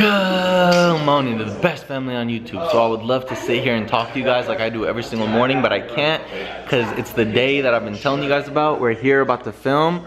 Good morning to the best family on YouTube. So I would love to sit here and talk to you guys like I do every single morning, but I can't because it's the day that I've been telling you guys about. We're here about to film.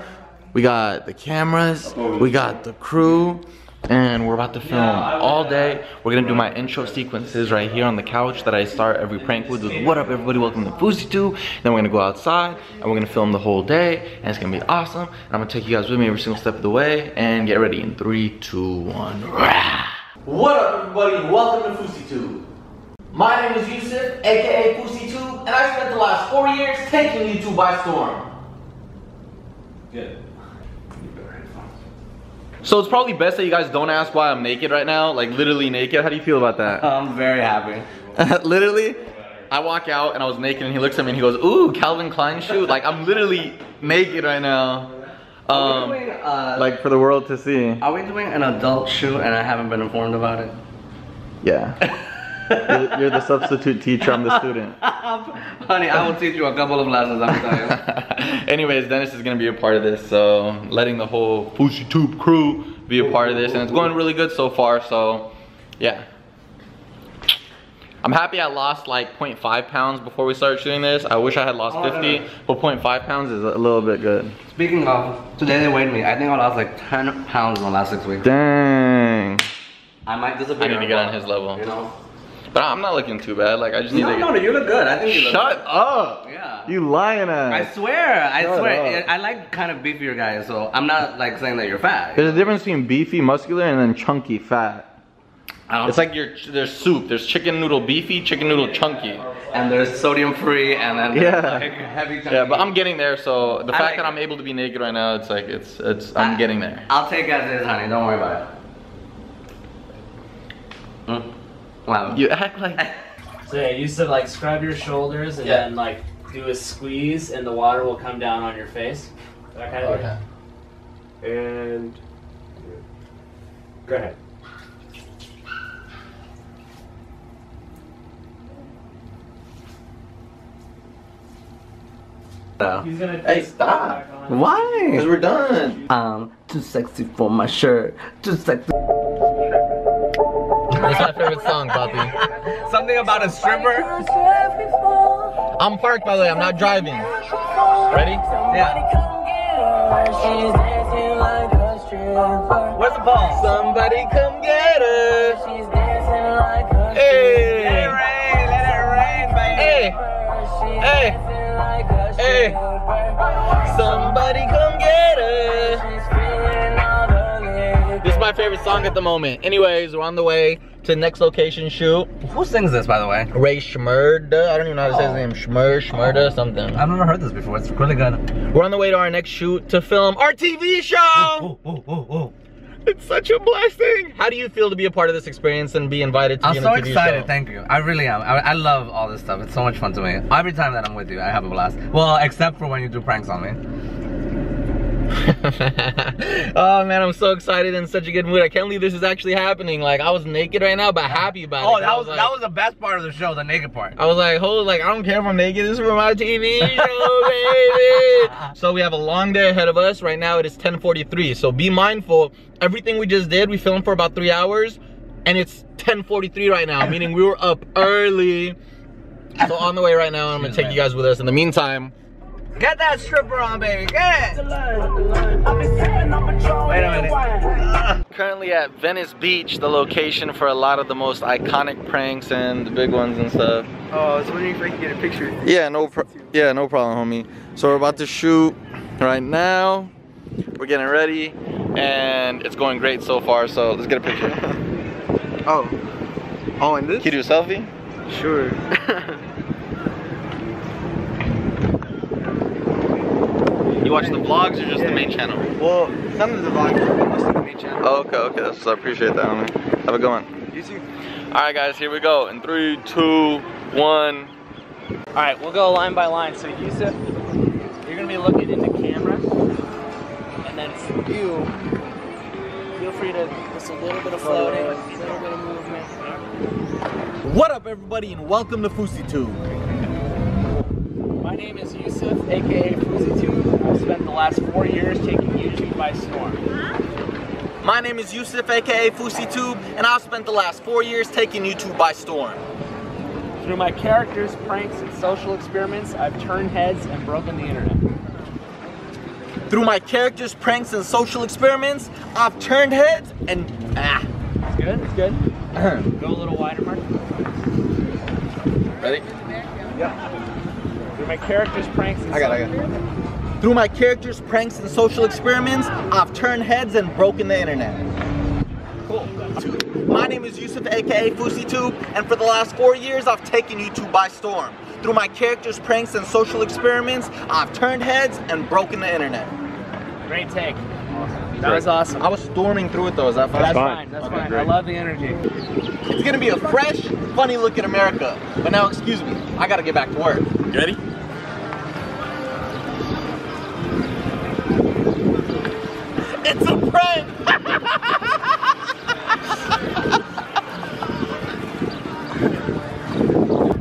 We got the cameras, we got the crew, and we're about to film all uh, day. We're gonna do my intro sequences right here on the couch that I start every prank with. with what up everybody, welcome to FouseyTube. Then we're gonna go outside and we're gonna film the whole day and it's gonna be awesome. And I'm gonna take you guys with me every single step of the way and get ready in three, two, one. Rah! What up everybody, welcome to FouseyTube. My name is Yusuf, aka FouseyTube, and I spent the last four years taking YouTube by storm. Good. So it's probably best that you guys don't ask why I'm naked right now, like literally naked. How do you feel about that? I'm very happy. literally, I walk out and I was naked and he looks at me and he goes, ooh, Calvin Klein shoe. Like I'm literally naked right now. Um, doing, uh, like for the world to see. are we doing an adult shoot and I haven't been informed about it? Yeah. you're, you're the substitute teacher, I'm the student. Honey, I will teach you a couple of lessons, I'm telling you. Anyways, Dennis is gonna be a part of this, so letting the whole FouseyTube crew be a part of this, and it's going really good so far. So, yeah. I'm happy I lost like 0.5 pounds before we started shooting this. I wish I had lost Oh, 50, no. but 0.5 pounds is a little bit good. Speaking of, today they weighed me. I think I lost like 10 pounds in the last six weeks. Dang. I might disappear. I need to get on his level. You know? But I'm not looking too bad. Like I just need No, to no, get. you look good. I think you look Shut up. Yeah. You lying ass. I swear, I Shut swear. up. I like kind of beefier guys, so I'm not like saying that you're fat. There's a difference between beefy, muscular, and then chunky, fat. I don't It's like your there's soup. There's chicken noodle beefy, chicken noodle chunky. and there's sodium free and then Yeah. like heavy Yeah, but I'm getting there. So the I fact like that I'm able to be naked right now, it's like it's it's I'm I- getting there. I'll take it as is, honey. Don't worry about it. Mm. Wow. You act like So yeah, you said like scrub your shoulders and Yeah. then like do a squeeze and the water will come down on your face. That kind of Okay. And go ahead. He's gonna Hey, stop. Why? because we're done. I'm too sexy for my shirt. Too sexy. What's my favorite song, Poppy? Something about a stripper. I'm parked by the way. I'm not driving. Ready? Yeah. Where's the ball? Somebody come get her. Let Hey. it rain. Let it rain, baby. Hey. Hey. Hey. Somebody come get her. My favorite song at the moment. Anyways, we're on the way to the next location shoot. Who sings this, by the way? Ray Shmurda. I don't even know how to say his oh. name. Schmur, Shmurda, oh. something. I've never heard this before. It's really good. We're on the way to our next shoot to film our TV show. Oh, oh, oh, oh. It's such a blessing. How do you feel to be a part of this experience and be invited to I'm so excited. show? Thank you. I really am. I, I love all this stuff. It's so much fun to me. Every time that I'm with you, I have a blast. Well, except for when you do pranks on me. oh man, I'm so excited and in such a good mood. I can't believe this is actually happening. Like I was naked right now, but happy about oh, it. Oh, that was like, that was the best part of the show, the naked part. I was like, holy, like I don't care if I'm naked. This is for my TV show, baby. so we have a long day ahead of us. Right now it is 10:43. So be mindful. Everything we just did, we filmed for about three hours, and it's 10:43 right now, meaning we were up early. So on the way right now, I'm gonna take you guys with us. In the meantime, Get that stripper on, baby. Get it. Wait a minute. currently at Venice Beach, the location for a lot of the most iconic pranks and the big ones and stuff. Oh, I was wondering if I could get a picture. Yeah, no, pro- yeah, no problem, homie. So we're about to shoot right now. We're getting ready, and it's going great so far. So let's get a picture. Oh. Oh, and this? Can you do a selfie? Sure. watch the vlogs or just the main channel? well, some of the vlogs are most of the main channel. Oh, okay, okay. That's, I appreciate that, homie. Have a good one. You too. All right, guys, here we go. In three, two, one. All right, we'll go line by line. So Yusuf, you're gonna be looking into the camera, and then for you, feel free to just a little bit of floating, a little bit of movement. What up, everybody, and welcome to FouseyTube. My name is Yusuf, aka FouseyTube. I've spent the last four years taking YouTube by storm. My name is Yusuf, aka FouseyTube, and I've spent the last four years taking YouTube by storm. Through my characters, pranks, and social experiments, I've turned heads and broken the internet. Through my characters, pranks, and social experiments, I've turned heads and ah. It's good, it's good. Go a little wider, Mark. Ready? Through my characters, pranks, and I got it, I got it. Through my characters, pranks, and social experiments, I've turned heads and broken the internet. Cool. My name is Yusuf, aka FouseyTube, and for the last four years, I've taken YouTube by storm. Through my characters, pranks, and social experiments, I've turned heads and broken the internet. Great take. That was awesome. I was storming through it though, is that fine? That's fine, that's Okay, fine. I love the energy. It's gonna be a fresh, funny look at America. But now, excuse me, I gotta get back to work. You ready? It's a prank!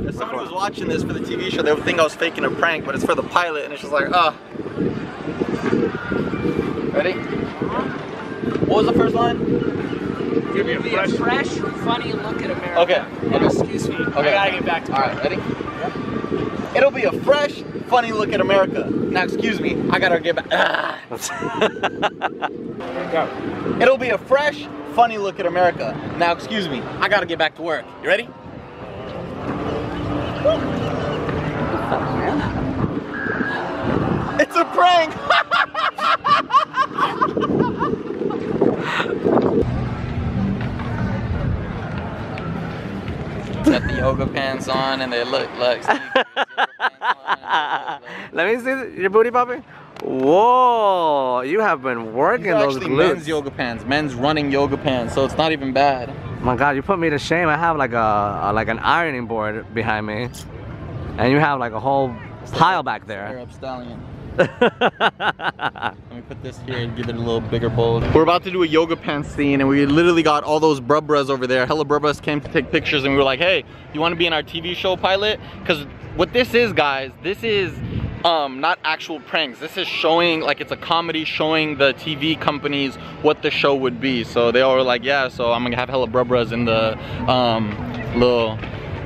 if somebody was watching this for the TV show, they would think I was faking a prank, but it's for the pilot, and it's just like, ah. Ready? What was the first line? Give me a fresh, funny look at America. Okay, okay. Excuse me. I gotta get back to All right, ready? It'll be a fresh, funny look at America. Now, excuse me, I gotta get back. Ah. Go. It'll be a fresh, funny look at America. Now, excuse me, I gotta get back to work. You ready? It's a prank! Got the yoga pants on and they look like. Let me see your booty popping. Whoa, you have been working These are those actually glutes. men's yoga pants, men's running yoga pants, so it's not even bad. My God, you put me to shame. I have like a, a like an ironing board behind me, and you have like a whole pile back there. Arab stallion. Let me put this here and give it a little bigger bold. We're about to do a yoga pants scene and we literally got all those brubras over there. Hella brubras came to take pictures and we were like, hey, you wanna be in our TV show pilot? Because what this is, guys, this is um, not actual pranks. This is showing, like it's a comedy showing the TV companies what the show would be. So they all were like, yeah, so I'm gonna have hella brubbras in the um, little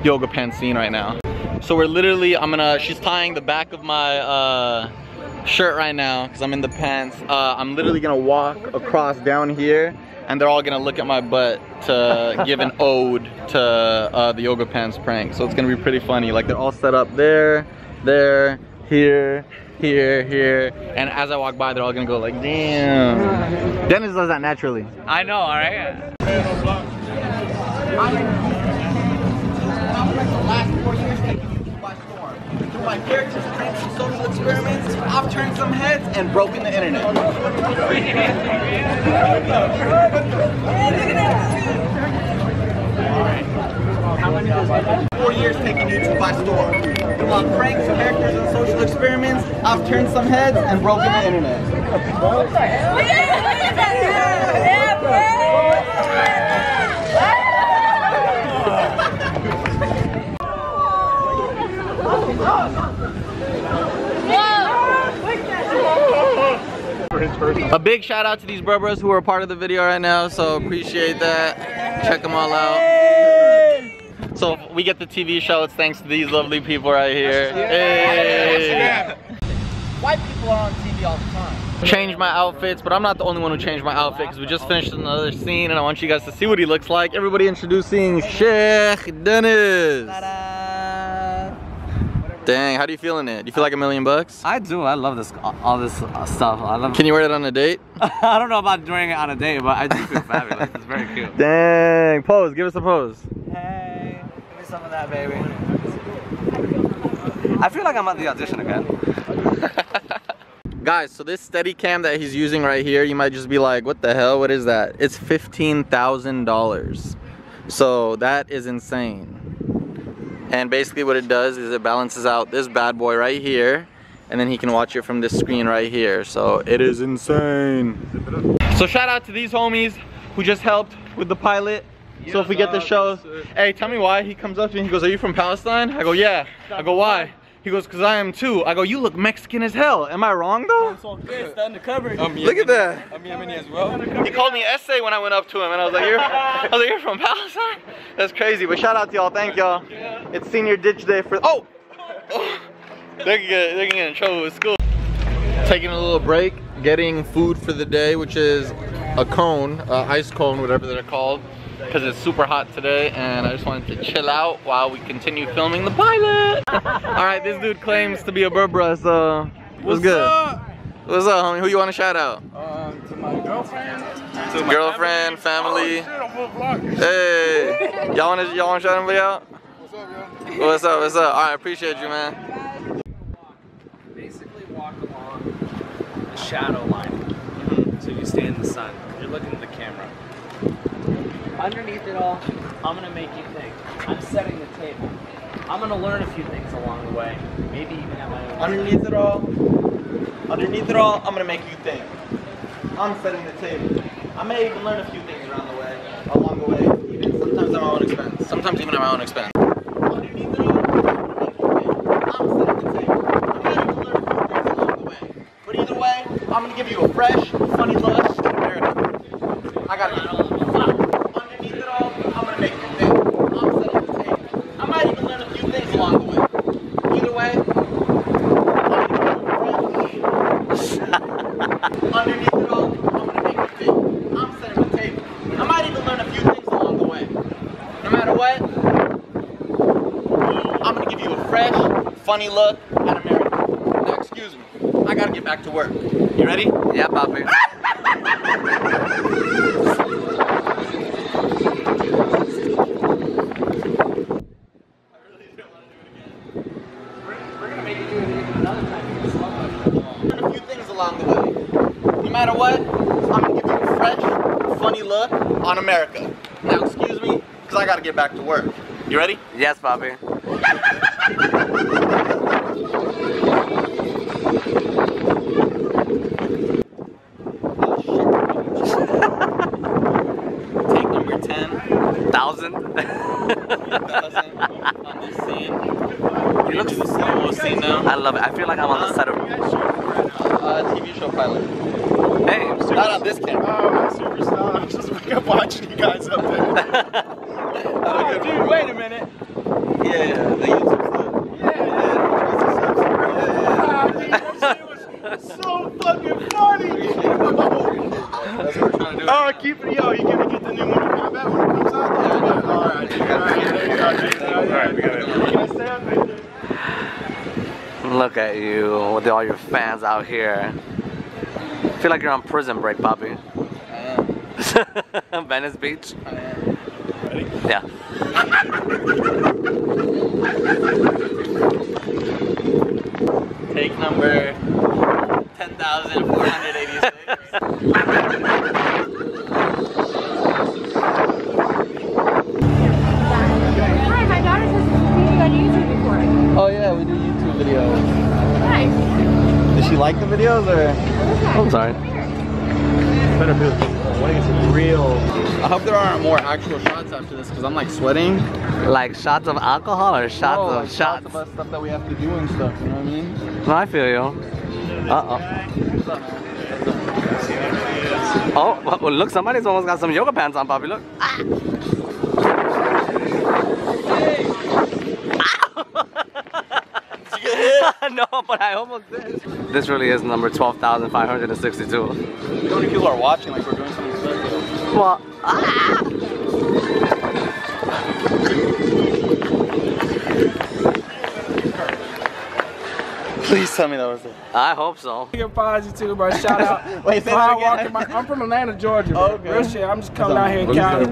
yoga pants scene right now. So we're literally, I'm gonna, she's tying the back of my uh, shirt right now because I'm in the pants. Uh, I'm literally gonna walk across down here and they're all gonna look at my butt to give an ode to uh, the yoga pants prank. So it's gonna be pretty funny. Like they're all set up there, there, here, here, here. And as I walk by, they're all gonna go like, damn. Dennis does that naturally. I know, alright? My characters, pranks, and social experiments, I've turned some heads and broken the internet. Four years taking YouTube by storm. Through my pranks, characters, and social experiments, I've turned some heads and broken the internet. A big shout out to these bros who are part of the video right now, so appreciate that. Check them all out. We get the TV show, it's thanks to these lovely people right here. Hey. White people are on TV all the time. Change my outfits, but I'm not the only one who changed my outfit because we just finished another scene and I want you guys to see what he looks like. Everybody introducing Sheikh Dennis. Dang, how do you feel in it? Do you feel like a million bucks? I do. I love this, all this stuff. I love. Can you wear it on a date? I don't know about doing it on a date, but I do feel fabulous. It's very cute. Dang, pose, give us a pose. Hey, some of that, baby. I feel like I'm at the audition again. Guys, so this steady cam that he's using right here, you might just be like, what the hell, what is that? It's $15,000. So that is insane. And basically what it does is it balances out this bad boy right here, and then he can watch it from this screen right here. So it is insane. So shout out to these homies who just helped with the pilot. So if we get the show, hey, tell me why he comes up to me and he goes, are you from Palestine? I go, yeah. I go, why? He goes, cause I am too. I go, you look Mexican as hell. Am I wrong though? It's undercover. Look at that. I'm Yemeni as well. He called me essay when I went up to him, and I was like, "You're, I was like, you're from Palestine." That's crazy. But shout out to y'all. Thank y'all. It's senior ditch day for. Oh, oh. they're gonna get, they're gonna get in trouble with school. Taking a little break, getting food for the day, which is a cone, uh, ice cone, whatever they're called, because it's super hot today, and I just wanted to chill out while we continue filming the pilot. All right, this dude claims to be a Berbera, so what's, good? What's up, homie? Who you want to shout out? Um, to my girlfriend. To my Girlfriend, family. Oh, shit, I'm full. Hey, y'all wanna y'all wanna shout anybody out? What's up, yo? What's up? What's up? All right, appreciate you, man. Basically walk along the shadow line. So you stay in the sun. You're looking at the camera. Underneath it all, I'm gonna make you think. I'm setting the table. I'm gonna learn a few things along the way. Maybe even at my own. Underneath it all, underneath it all, I'm gonna make you think. I'm setting the table. I may even learn a few things around the way, along the way, even sometimes at my own expense. Sometimes even at my own expense. Underneath it all, I'm gonna make you think. I'm setting the table. I may even learn a few things along the way. But either way, I'm gonna give you a fresh, funny lush narrative. I got it. Underneath it all, I'm gonna make you think. I'm setting the table. I might even learn a few things along the way. Either way, Underneath it all, I'm gonna make you think. I'm setting the table. I might even learn a few things along the way. No matter what, I'm gonna give you a fresh, funny look at America. Now, excuse me, I gotta get back to work. You ready? Yeah, papi. A few things along the way. No matter what, I'm gonna give you a fresh, funny look on America. Now, excuse me, because I gotta get back to work. You ready? Yes, papi. Ha ha ha ha ha! At you with all your fans out here. feel like you're on prison break, Poppy. I am. Venice Beach. I am. Yeah. Take number 10,486. Nice. Does she like the videos or? I'm sorry. Better feel when it gets real. I hope there aren't more actual shots after this because I'm like sweating. Like shots of alcohol or shots No, of like shots? of us stuff that we have to do and stuff. You know what I mean? No, I feel you. Uh oh. Oh, well, well, look, somebody's almost got some yoga pants on, Poppy. Look. no, but I almost did. This really is number 12,562. How many people are watching? Like we're doing something special. Well, ah! Please tell me that was it. I hope so. Nigga positive, bro. Shout out. Wait, say that again. Walker, my- I'm from Atlanta, Georgia, bro. Okay. Real shit. I'm just coming out here in Cali.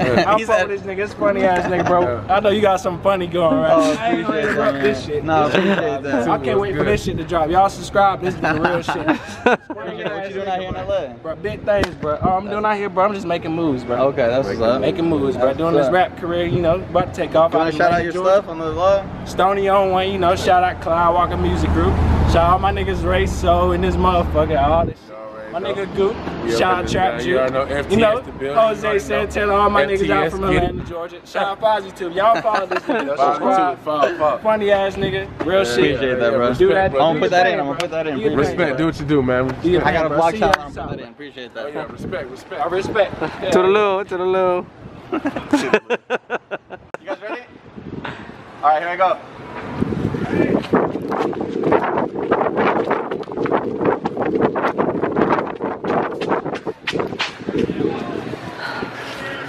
I'm fuck with this nigga. It's funny ass nigga, bro. I know you got something funny going, right? Oh, I ain't gonna interrupt this shit. No, appreciate that. I can't wait for this shit to drop. Y'all subscribe. This is the real shit. What you doing out here in LA? Bro, big things, bro. Oh, I'm doing out here, bro. I'm just making moves, bro. Okay, that's what's up. Making moves, bro. Doing this rap career, you know, about to take off. You out wanna shout out your Georgia. stuff on the vlog? Stony on one, you know, shout out Cloud Walker Music Group. Shout out my niggas Ray So and this motherfucker, all this shit. My nigga Goop, Yeah, Sean but Trap you know FTS You know, the building, you Jose already know. Santana, all my niggas out from. Atlanta, Georgia. Sean Fozzy too. Y'all follow this nigga. Follow Subscribe. follow, follow. Funny ass nigga. Real shit. Appreciate that, bro. Do that. I'm gonna put that in, I'm gonna put that in. Do your thing, Respect, do what you do, man. I got a bro. vlog See channel. y'all I'm gonna put that in. Appreciate Oh, that. yeah, respect, respect. I respect. Yeah. Toodaloo, toodaloo. You guys ready? All right, here I go.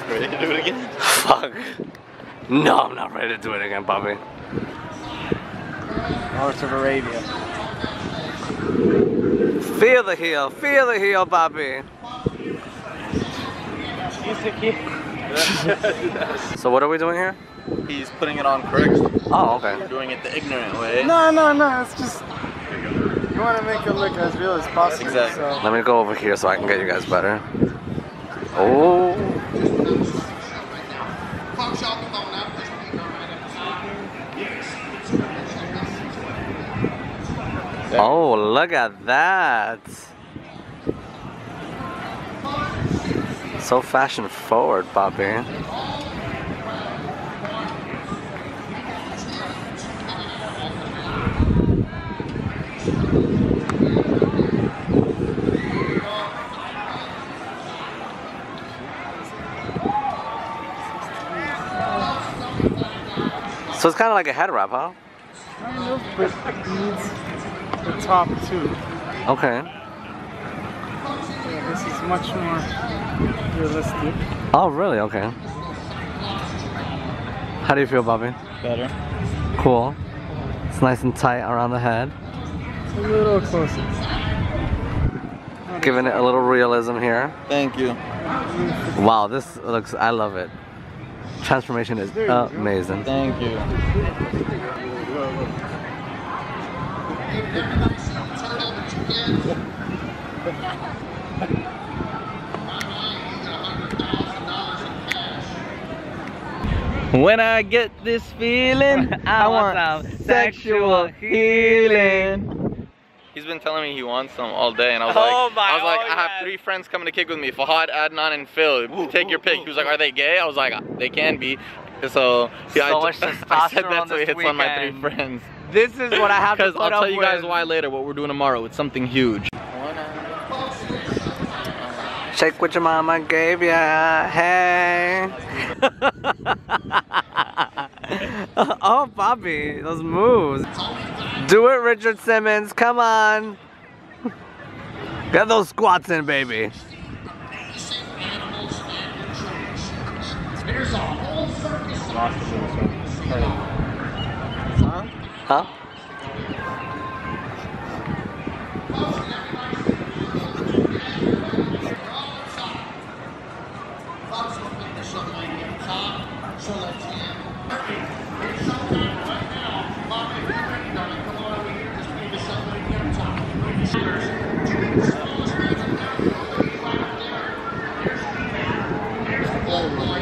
Ready to do it again? Fuck. No, I'm not ready to do it again, Bobby. Lawrence of Arabia. Feel the heel, feel the heel, Bobby. So what are we doing here? He's putting it on correctly. Oh, okay. We're doing it the ignorant way. No, no, no. It's just you want to make it look as real as possible. Exactly. So Let me go over here so I can get you guys better. Oh. Oh, look at that. So fashion forward, Bobby. So it's kind of like a head wrap, huh? The top too. Okay. Yeah, this is much more realistic. Oh, really? Okay. How do you feel, Bobby? Better. Cool. It's nice and tight around the head. It's a little closer. Giving it a little realism here. Thank you. Wow, this looks, I love it. Transformation is There go. amazing. Thank you. When I get this feeling, I, want some sexual healing. He's been telling me he wants some all day, and I was Oh like, my- I was like, oh I have three friends coming to kick with me: Fahad, Adnan, and Phil. Take your pick. He was like, Are they gay? I was like, They can be. So, yeah, So I, much I said that so he this hits on my three friends. This is what I have to Because put I'll up tell you guys with. why later. What we're doing tomorrow. It's something huge. Shake what your mama gave ya, hey. oh, Bobby, those moves. Do it, Richard Simmons, come on. Get those squats in, baby. Huh?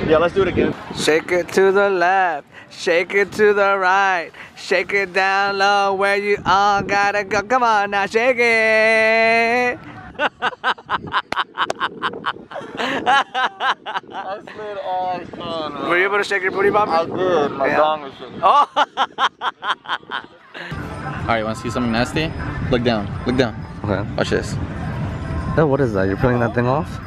Yeah, let's do it again. Shake it to the left, shake it to the right, shake it down low where you all gotta go. Come on now, shake it. I slid all fun. Were you able to shake your booty, Bobby? I did. My Yeah. dong was shaking. Oh. Alright, wanna see something nasty? Look down. Look down. okay. Watch this. Oh, what is that? You're peeling that thing off?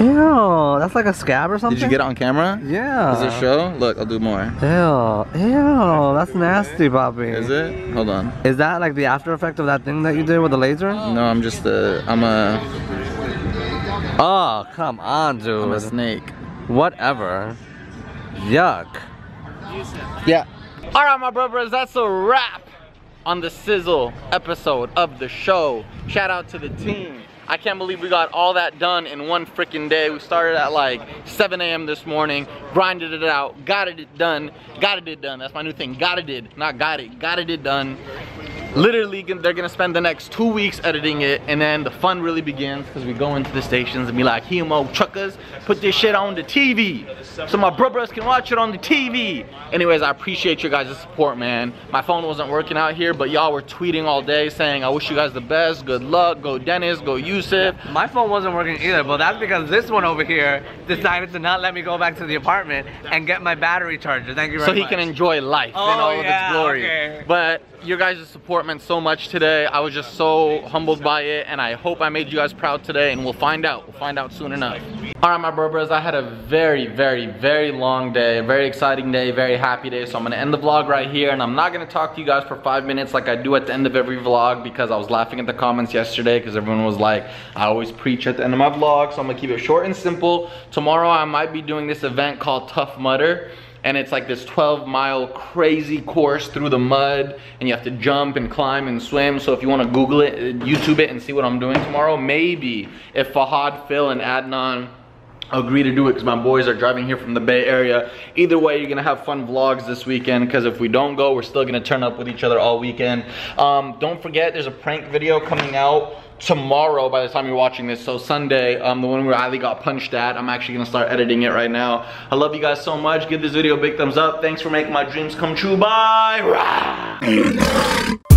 Ew, that's like a scab or something? Did you get it on camera? Yeah. Does it show? Look, I'll do more. Ew, ew, that's nasty, Bobby. Is it? Hold on. Is that like the after effect of that thing that you did with the laser? No, I'm just a. I'm a. Oh, come on, I'm a snake. Whatever. Yuck. Yeah. All right, my brothers, that's a wrap on the Sizzle episode of the show. Shout out to the team. I can't believe we got all that done in one freaking day. We started at like 7 a.m. this morning, grinded it out, got it done, got it done. That's my new thing, got it did, not got it, got it done. Literally they're gonna spend the next two weeks editing it and then the fun really begins because we go into the stations and be like Hemo truckers put this shit on the TV so my brothers can watch it on the TV anyways I appreciate your guys' support man my phone wasn't working out here but y'all were tweeting all day saying I wish you guys the best good luck go Dennis go Yusuf My phone wasn't working either, but that's because this one over here decided to not let me go back to the apartment and get my battery charger. Thank you very so he much. can enjoy life in Oh, all of its glory. okay. But your guys' support so much today. I was just so humbled by it, and I hope I made you guys proud today. And we'll find out. We'll find out soon enough. All right, my bro bros. I had a very, very, very long day, very exciting day, very happy day. So I'm gonna end the vlog right here, and I'm not gonna talk to you guys for five minutes like I do at the end of every vlog because I was laughing at the comments yesterday because everyone was like, I always preach at the end of my vlog. So I'm gonna keep it short and simple. Tomorrow I might be doing this event called Tough Mudder and it's like this 12 mile crazy course through the mud and you have to jump and climb and swim. So if you want to google it uh, youtube it and see what i'm doing tomorrow maybe if fahad phil and adnan agree to do it because my boys are driving here from the bay area. Either way you're gonna have fun vlogs this weekend because if we don't go we're still gonna turn up with each other all weekend. Um, don't forget there's a prank video coming out tomorrow by the time you're watching this. So sunday um the one where ali got punched at i'm actually gonna start editing it right now. I love you guys so much. Give this video a big thumbs up. Thanks for making my dreams come true. Bye!